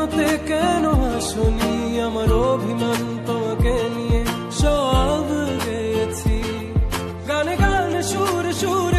স্বপ্নতে কেন আসনি আমার অভিমান তোমাকে নিয়ে সব গেছি গানে গান সুর সুর